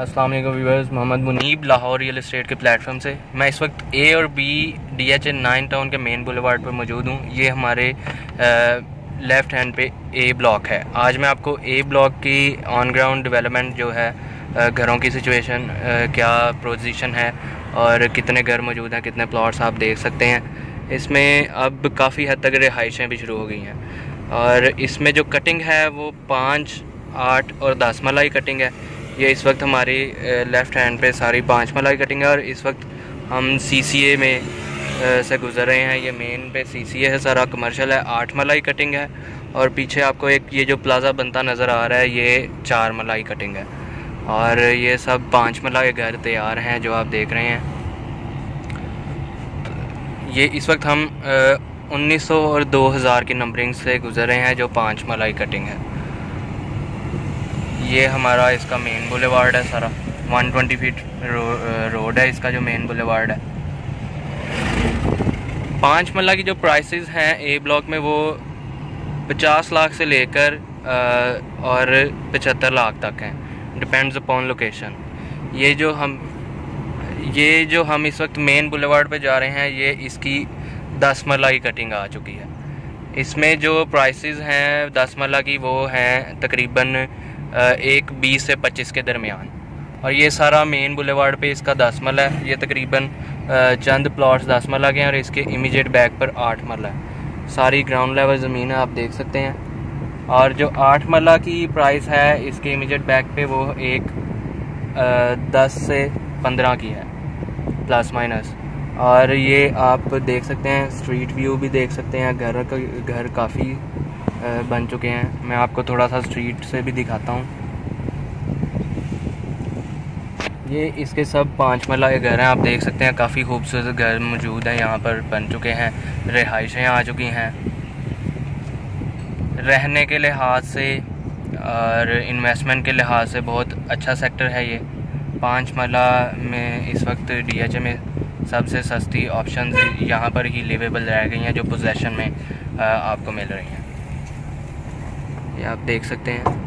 अस्सलाम वालेकुम viewers Mohammad Munib, Lahore real estate के प्लेटफॉर्म से। मैं इस वक्त ए और B D H A nine town के मेन बुलेवार्ड पर मौजूद हूँ। ये हमारे लेफ़्ट हैंड पे ए ब्लॉक है। आज मैं आपको ए ब्लॉक की ऑन ग्राउंड डेवलपमेंट जो है घरों की सिचुएशन क्या पोजीशन है और कितने घर मौजूद हैं, कितने प्लॉट्स आप देख सकते हैं। इसमें अब काफ़ी हद तक रिहाइशें भी शुरू हो गई हैं। और इसमें जो कटिंग है, वो पाँच, आठ और दस मलाई कटिंग है। ये इस वक्त हमारी लेफ़्ट हैंड पे सारी पाँच मलाई कटिंग है और इस वक्त हम सी सी ए में से गुज़र रहे हैं। ये मेन पे सी सी ए है, सारा कमर्शियल है, आठ मलाई कटिंग है और पीछे आपको एक ये जो प्लाज़ा बनता नज़र आ रहा है, ये चार मलाई कटिंग है। और ये सब पाँच मलाई घर तैयार हैं जो आप देख रहे हैं। ये इस वक्त हम उन्नीस सौ और दो हज़ार की नंबरिंग से गुज़र रहे हैं, जो पाँच मलाई कटिंग है। ये हमारा इसका मेन बुलेवार्ड है सारा। 120 फीट रो, रोड है इसका जो मेन बुलेवार्ड है। पाँच मल्ला की जो प्राइसेस हैं ए ब्लॉक में वो 50 लाख से लेकर और पचहत्तर लाख तक हैं। डिपेंड्स अपॉन लोकेशन ये जो हम ये जो हम इस वक्त मेन बुलेवार्ड पे जा रहे हैं ये इसकी दस मल्ला की कटिंग आ चुकी है। इसमें जो प्राइसेस हैं दस मल्ला की वो हैं तकरीबन एक बीस से पच्चीस के दरमियान। और ये सारा मेन बुलेवार्ड पे इसका दस मल है। ये तकरीबन चंद प्लॉट्स दस मल के हैं और इसके इमीडिएट बैक पर आठ मल है। सारी ग्राउंड लेवल ज़मीन है, आप देख सकते हैं। और जो आठ मल्ला की प्राइस है, इसके इमीडिएट बैक पे वो एक दस से पंद्रह की है प्लस माइनस और ये आप देख सकते हैं स्ट्रीट व्यू भी देख सकते हैं। घर का, घर काफ़ी बन चुके हैं। मैं आपको थोड़ा सा स्ट्रीट से भी दिखाता हूँ। ये इसके सब पाँच मरला घर हैं। आप देख सकते हैं, काफ़ी खूबसूरत घर मौजूद हैं, यहाँ पर बन चुके हैं। रिहाइशें आ चुकी हैं। रहने के लिहाज से और इन्वेस्टमेंट के लिहाज से बहुत अच्छा सेक्टर है ये। पाँच मरला में इस वक्त डी में सबसे सस्ती ऑप्शन यहाँ पर ही लिवेबल रह गई हैं, जो पोजेशन में आपको मिल रही हैं। ये आप देख सकते हैं।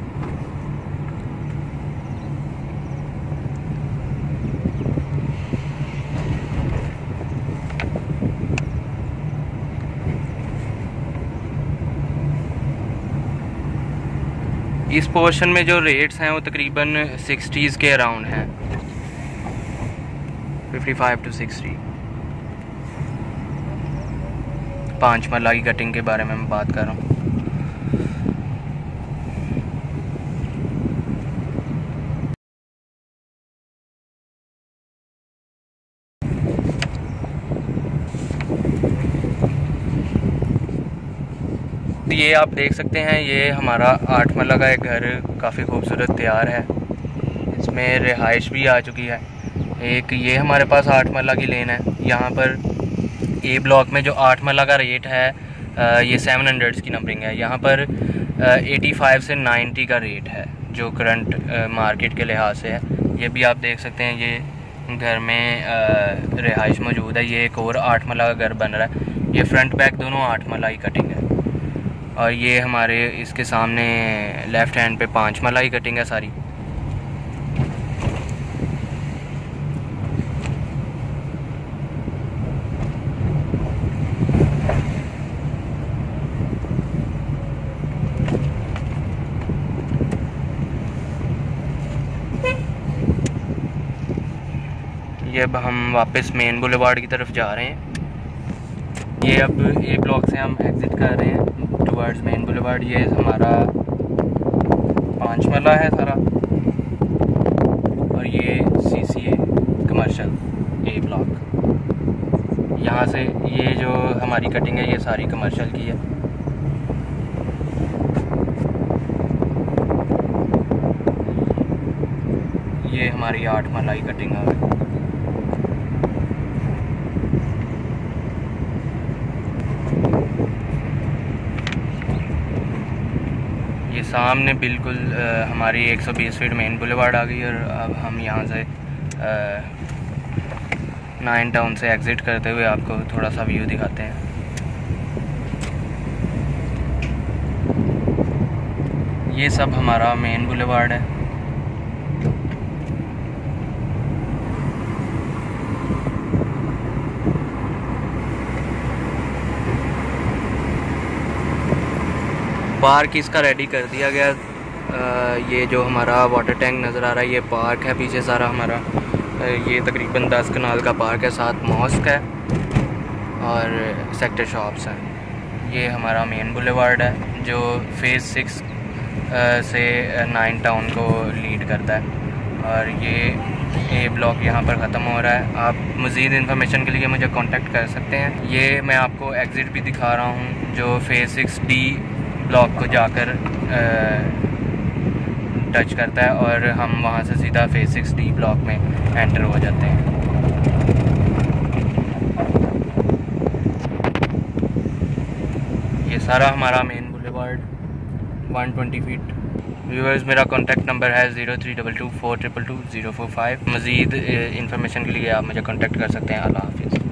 इस पोर्शन में जो रेट्स हैं वो तकरीबन सिक्सटीज़ के अराउंड हैं। 55 टू 60 पाँच मरला की कटिंग के बारे में मैं बात कर रहा हूँ। ये आप देख सकते हैं, ये हमारा आठ मल्ला का एक घर काफ़ी खूबसूरत तैयार है। इसमें रिहाइश भी आ चुकी है। एक, ये हमारे पास आठ मल्ला की लेन है। यहाँ पर ए ब्लॉक में जो आठ मल्ला का रेट है ये सेवन हंड्रेड्स की नंबरिंग है। यहाँ पर एटी फाइव से नाइन्टी का रेट है, जो करंट मार्केट के लिहाज से है। ये भी आप देख सकते हैं, ये घर में रिहाइश मौजूद है। ये एक और आठ मल्ला का घर बन रहा है। ये फ्रंट बैक दोनों आठ मल्ला ही कटिंग है। और ये हमारे इसके सामने लेफ़्ट हैंड पे पाँच मलाई कटिंग है सारी। ये अब हम वापस मेन बुलेवार्ड की तरफ़ जा रहे हैं। ये अब ए ब्लॉक से हम एग्ज़िट कर रहे हैं टुवर्ड्स मेन बुलेवार्ड ये हमारा पाँच मला है सारा। और ये सी सी ए कमर्शल ए ब्लॉक यहाँ से ये जो हमारी कटिंग है, ये सारी कमर्शल की है। ये हमारी आठ मलाई कटिंग आ सामने बिल्कुल हमारी 120 फीट मेन बुलेवार्ड आ गई और अब हम यहाँ से नाइन टाउन से एग्ज़िट करते हुए आपको थोड़ा सा व्यू दिखाते हैं। ये सब हमारा मेन बुलेवार्ड है। पार्क इसका रेडी कर दिया गया। आ, ये जो हमारा वाटर टैंक नज़र आ रहा है ये पार्क है पीछे सारा हमारा। ये तकरीबन दस कनाल का पार्क है साथ मॉस्क है और सेक्टर शॉप्स हैं। ये हमारा मेन बुलेवार्ड है जो फ़ेज़ सिक्स से नाइन टाउन को लीड करता है। और ये ए ब्लॉक यहाँ पर ख़त्म हो रहा है। आप मज़ीद इन्फॉर्मेशन के लिए मुझे कांटेक्ट कर सकते हैं। ये मैं आपको एग्ज़िट भी दिखा रहा हूँ जो फ़ेज़ सिक्स डी ब्लॉक को जाकर टच करता है और हम वहाँ से सीधा फ़ेज़ सिक्स डी ब्लॉक में एंटर हो जाते हैं। ये सारा हमारा मेन बुलेवार्ड 120 फीट व्यूअर्स मेरा कॉन्टैक्ट नंबर है zero three double two four triple two zero four five मज़ीद इंफॉर्मेशन के लिए आप मुझे कॉन्टैक्ट कर सकते हैं। अल्लाह हाफिज़।